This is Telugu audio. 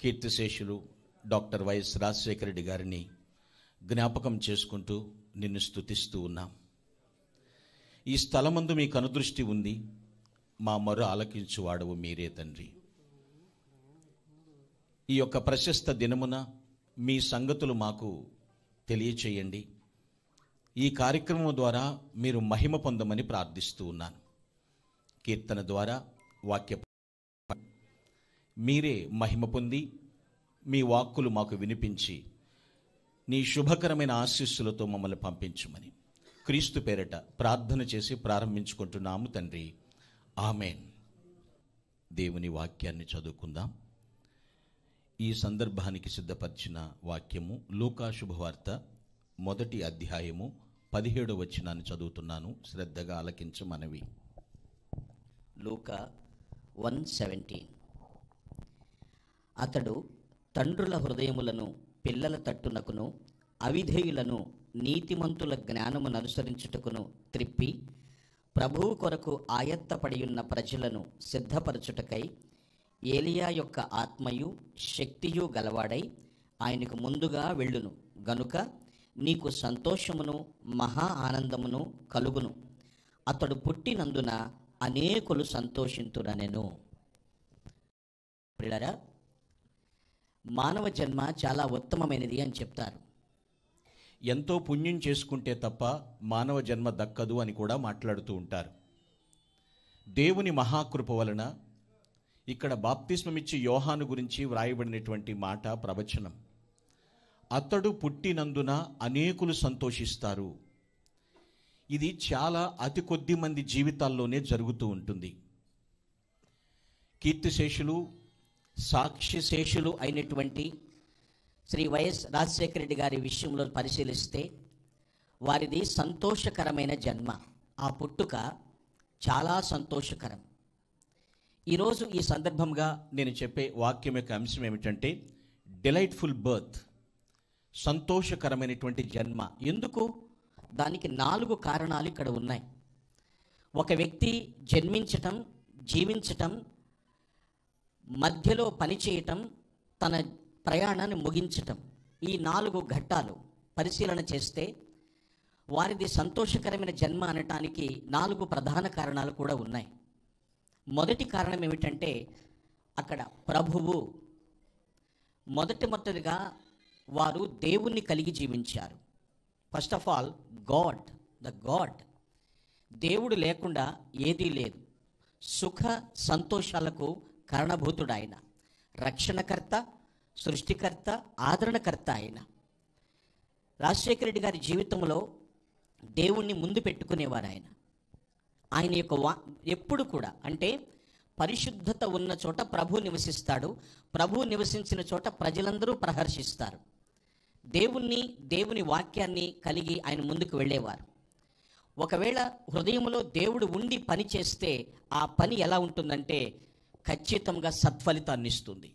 కీర్తిశేషులు డాక్టర్ వైఎస్ రాజశేఖర రెడ్డి గారిని జ్ఞాపకం చేసుకుంటూ నిన్ను స్థుతిస్తూ ఉన్నాం. ఈ స్థలమందు మీకు అనుదృష్టి ఉంది. మా మరో ఆలకించువాడవు మీరే తండ్రి. ఈ యొక్క ప్రశస్త దినమున మీ సంగతులు మాకు తెలియచేయండి. ఈ కార్యక్రమం ద్వారా మీరు మహిమ పొందమని ప్రార్థిస్తూ ఉన్నాను. కీర్తన ద్వారా వాక్య మీరే మహిమ పొంది మీ వాక్కులు మాకు వినిపించి నీ శుభకరమైన ఆశీస్సులతో మమ్మల్ని పంపించుమని. క్రీస్తు పేరట ప్రార్థన చేసి ప్రారంభించుకుంటున్నాము తండ్రి. ఆమెన్. దేవుని వాక్యాన్ని చదువుకుందాం. ఈ సందర్భానికి సిద్ధపరిచిన వాక్యము లూకా శుభవార్త మొదటి అధ్యాయము పదిహేడు వచ్చినాన్ని చదువుతున్నాను. శ్రద్ధగా ఆలకించమనవి లూకా వన్ సెవెంటీన్. అతడు తండ్రుల హృదయములను పిల్లల తట్టునకును అవిధేయులను నీతిమంతుల జ్ఞానమును అనుసరించుటకును త్రిప్పి ప్రభువు కొరకు ఆయత్తపడియున్న ప్రజలను సిద్ధపరచుటకై ఏలియా యొక్క ఆత్మయు శక్తియు గలవాడై ఆయనకు ముందుగా వెళ్ళును. గనుక నీకు సంతోషమును మహా ఆనందమును కలుగును. అతడు పుట్టినందున అనేకులు సంతోషింతురనెను. పిల్లరా మానవ జన్మ చాలా ఉత్తమమైనది అని చెప్తారు. ఎంతో పుణ్యం చేసుకుంటే తప్ప మానవ జన్మ దక్కదు అని కూడా మాట్లాడుతూ ఉంటారు. దేవుని మహాకృప వలన ఇక్కడ బాప్తిస్మమిచ్చి యోహాను గురించి వ్రాయబడినటువంటి మాట ప్రవచనం. అతడు పుట్టినందున అనేకులు సంతోషిస్తారు. ఇది చాలా అతి కొద్ది మంది జీవితాల్లోనే జరుగుతూ ఉంటుంది. కీర్తిశేషులు సాక్ష్యశేషులు అయినటువంటి శ్రీ వైఎస్ రాజశేఖర రెడ్డి గారి విషయంలో పరిశీలిస్తే వారిది సంతోషకరమైన జన్మ. ఆ పుట్టుక చాలా సంతోషకరం. ఈరోజు ఈ సందర్భంగా నేను చెప్పే వాక్యం యొక్క అంశం ఏమిటంటే డిలైట్ఫుల్ బర్త్. సంతోషకరమైనటువంటి జన్మ. ఎందుకు? దానికి నాలుగు కారణాలు ఇక్కడ ఉన్నాయి. ఒక వ్యక్తి జన్మించటం జీవించటం మధ్యలో పనిచేయటం తన ప్రయాణాన్ని ముగించటం ఈ నాలుగు ఘట్టాలు పరిశీలన చేస్తే వారిది సంతోషకరమైన జన్మ అనటానికి నాలుగు ప్రధాన కారణాలు కూడా ఉన్నాయి. మొదటి కారణం ఏమిటంటే అక్కడ ప్రభువు మొదటి మొదటిగా వారు దేవుణ్ణి కలిగి జీవించారు. First of all God the God దేవుడు లేకుండా ఏదీ లేదు. సుఖ సంతోషాలకు కారణభూతుడు ఆయన. రక్షణకర్త సృష్టికర్త ఆదరణకర్త ఆయన. రాజశేఖర రెడ్డి గారి జీవితంలో దేవుణ్ణి ముందు పెట్టుకునేవారు ఆయన. ఆయన యొక్క వా ఎప్పుడు కూడా అంటే పరిశుద్ధత ఉన్న చోట ప్రభు నివసిస్తాడు. ప్రభు నివసించిన చోట ప్రజలందరూ ప్రహర్షిస్తారు. దేవుణ్ణి దేవుని వాక్యాన్ని కలిగి ఆయన ముందుకు వెళ్ళేవారు. ఒకవేళ హృదయంలో దేవుడు ఉండి పని చేస్తే ఆ పని ఎలా ఉంటుందంటే ఖచ్చితంగా సత్ఫలితాన్ని ఇస్తుంది.